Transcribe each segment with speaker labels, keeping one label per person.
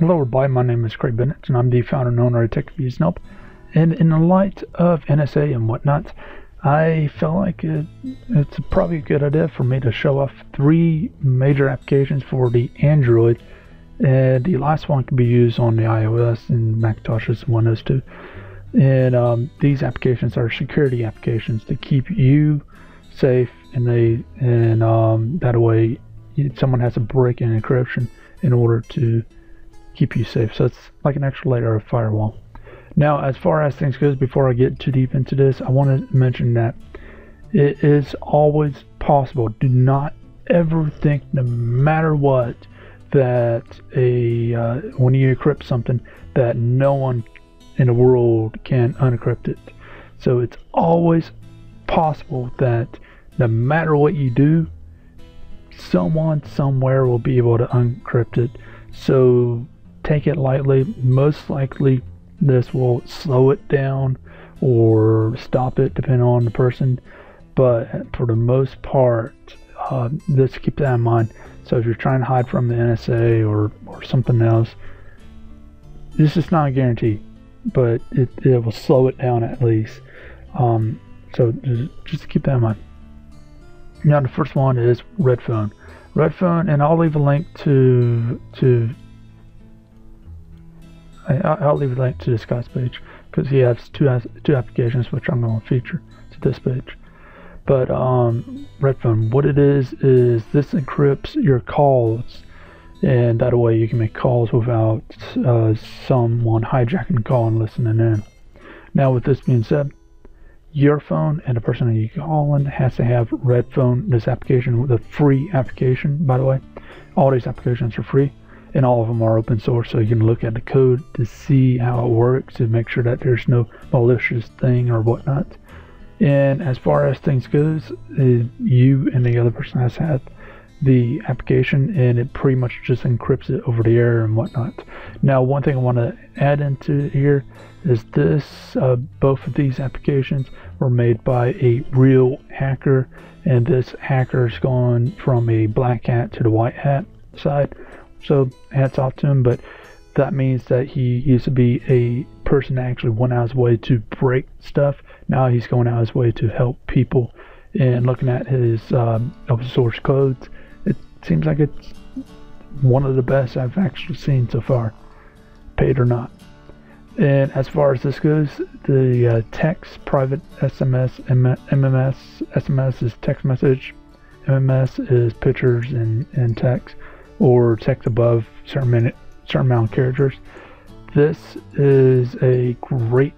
Speaker 1: Hello, everybody. My name is Craig Bennett, and I'm the founder and owner of Tech Reviews. And in the light of NSA and whatnot, I felt like it, it's probably a good idea for me to show off three major applications for the Android. And the last one can be used on the iOS and Macintoshes and Windows too. And um, these applications are security applications to keep you safe, and they and um, that way someone has to break in encryption in order to keep you safe. So it's like an extra layer of firewall. Now, as far as things goes, before I get too deep into this, I want to mention that it is always possible. Do not ever think, no matter what, that a uh, when you encrypt something, that no one in the world can unencrypt it. So it's always possible that no matter what you do, someone somewhere will be able to unencrypt it. So take it lightly. Most likely, this will slow it down or stop it, depending on the person. But for the most part, uh, let's keep that in mind. So if you're trying to hide from the NSA or, or something else, this is not a guarantee, but it, it will slow it down at least. Um, so just, just keep that in mind. Now the first one is Redphone. Redphone, and I'll leave a link to to I, will leave a link to this guy's page because he has two two applications which I'm going to feature to this page. But um, Redphone, what it is is this encrypts your calls, and that way you can make calls without uh, someone hijacking the call and listening in. Now, with this being said, your phone and the person that you call in has to have Redphone. This application, the free application, by the way, all these applications are free and all of them are open source so you can look at the code to see how it works and make sure that there's no malicious thing or whatnot. And as far as things goes uh, you and the other person has had the application and it pretty much just encrypts it over the air and whatnot. Now one thing i want to add into here is this uh, both of these applications were made by a real hacker and this hacker has gone from a black hat to the white hat side so hats off to him. But that means that he used to be a person that actually went out his way to break stuff. Now he's going out his way to help people. And looking at his um, open source codes, it seems like it's one of the best I've actually seen so far, paid or not. And as far as this goes, the uh, text, private SMS, MMS, SMS is text message, MMS is pictures and, and text or text above certain minute certain amount of characters. This is a great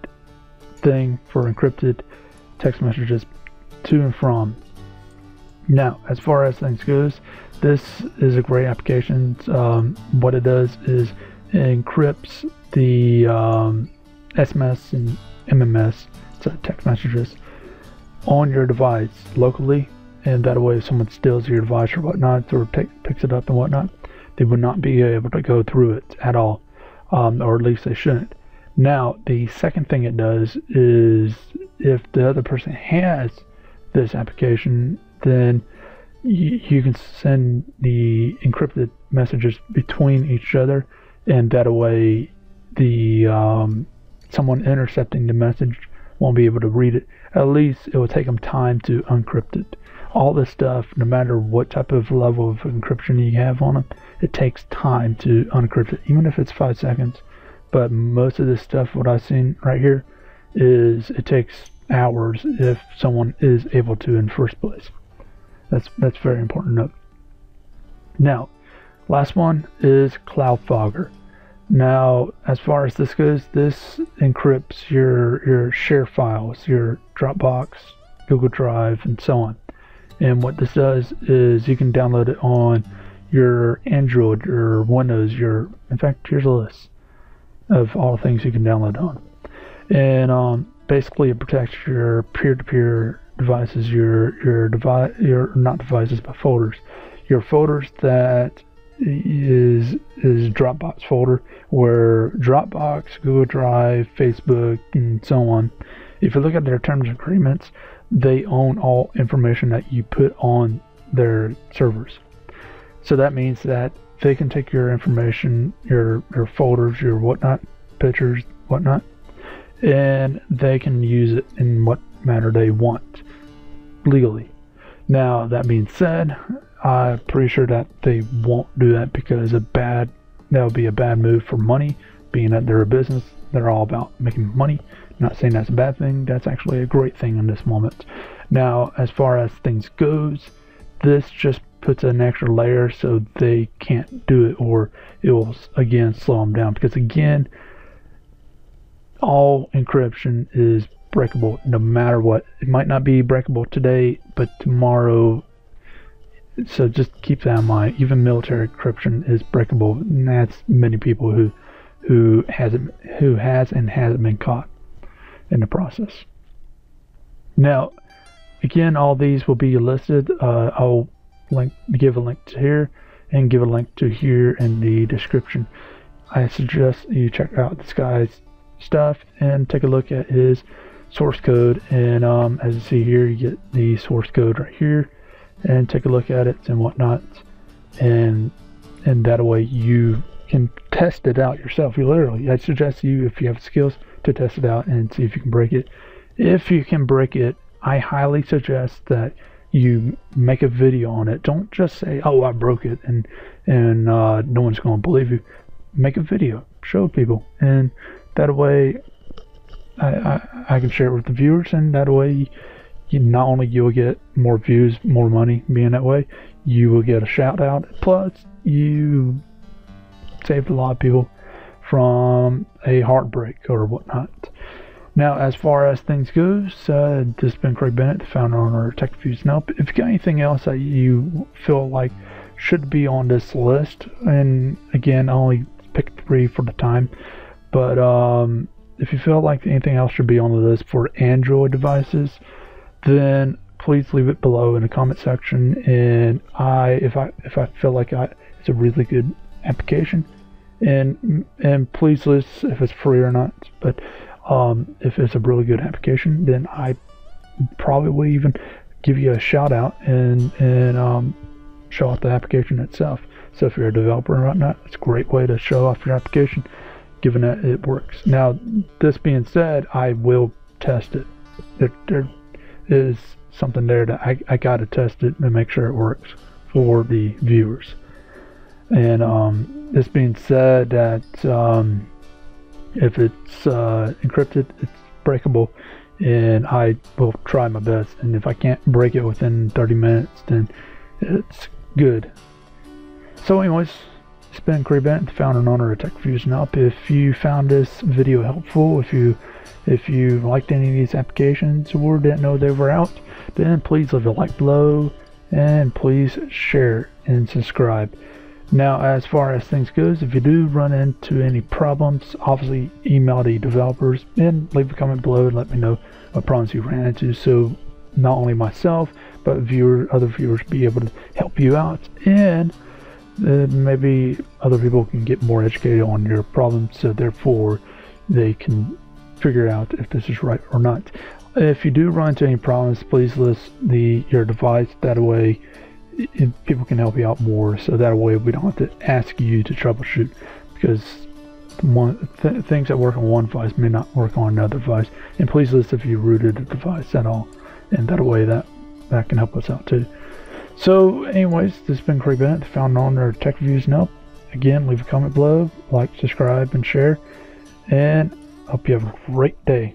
Speaker 1: thing for encrypted text messages to and from. Now, as far as things goes, this is a great application. Um, what it does is it encrypts the um, SMS and MMS, so text messages, on your device locally and that way if someone steals your device or whatnot or picks it up and whatnot they would not be able to go through it at all um, or at least they shouldn't. Now the second thing it does is if the other person has this application then you, can send the encrypted messages between each other and that way the um, someone intercepting the message won't be able to read it. At least it will take them time to uncrypt it all this stuff, no matter what type of level of encryption you have on them, it takes time to unencrypt it, even if it's five seconds. But most of this stuff, what I've seen right here, is it takes hours if someone is able to in first place. That's that's very important note. Now, last one is CloudFogger. Now, as far as this goes, this encrypts your your share files, your Dropbox, Google Drive, and so on. And what this does is you can download it on your Android or Windows. Your in fact, here's a list of all the things you can download on. And um, basically, it protects your peer-to-peer devices, your your device, your not devices, but folders. Your folders that is is Dropbox folder, where Dropbox, Google Drive, Facebook, and so on. If you look at their terms and agreements, they own all information that you put on their servers. So that means that they can take your information, your your folders, your whatnot, pictures, whatnot, and they can use it in what manner they want legally. Now that being said, I'm pretty sure that they won't do that because a bad that would be a bad move for money, being that they're a business. They're all about making money. Not saying that's a bad thing. That's actually a great thing in this moment. Now, as far as things goes, this just puts an extra layer so they can't do it or it will again slow them down because again all encryption is breakable no matter what it might not be breakable today but tomorrow so just keep that in mind even military encryption is breakable and that's many people who who hasn't who has and hasn't been caught in the process. Now again all these will be listed uh, I'll link give a link to here and give a link to here in the description. I suggest you check out this guy's stuff and take a look at his source code. And um, as you see here you get the source code right here and take a look at it and whatnot. And and that way you can test it out yourself. You literally I suggest you if you have skills to test it out and see if you can break it if you can break it I highly suggest that you make a video on it. Don't just say, "Oh, I broke it," and and uh, no one's going to believe you. Make a video, show people, and that way I, I, I can share it with the viewers, and that way you not only you'll get more views, more money being that way, you will get a shout out. Plus, you saved a lot of people from a heartbreak or whatnot. Now, as far as things goes, uh, this has been Craig Bennett, the founder and owner of Tech Reviews. Now, if you got anything else that you feel like should be on this list, and again, I only picked three for the time, but um, if you feel like anything else should be on the list for Android devices, then please leave it below in the comment section. And I, if I if I feel like I, it's a really good application, and and please list if it's free or not. But um, if it's a really good application, then I probably will even give you a shout out and and um, show off the application itself. So if you're a developer or whatnot, it's a great way to show off your application, given that it works. Now, this being said, I will test it. There, there is something there that I, I got to test it and make sure it works for the viewers. And um, this being said, that um, if it's uh, encrypted, it's breakable, and I will try my best. And if I can't break it within 30 minutes, then it's good. So, anyways, it's been Craig Bennett, the founder and owner of Tech Reviews and Help. If you found this video helpful, if you if you liked any of these applications or didn't know they were out, then please leave a like below and please share and subscribe. Now, as far as things goes, if you do run into any problems, obviously email the developers and leave a comment below and let me know what problems you ran into. So not only myself, but viewer, other viewers be able to help you out, and uh, maybe other people can get more educated on your problems, so therefore they can figure out if this is right or not. If you do run into any problems, please list the your device. That way people can help you out more so that way we don't have to ask you to troubleshoot because one, th things that work on one device may not work on another device and please list if you rooted a device at all and that way that that can help us out too. So anyways this has been Craig Bennett founder owner of Tech Reviews Now again leave a comment below like subscribe and share and hope you have a great day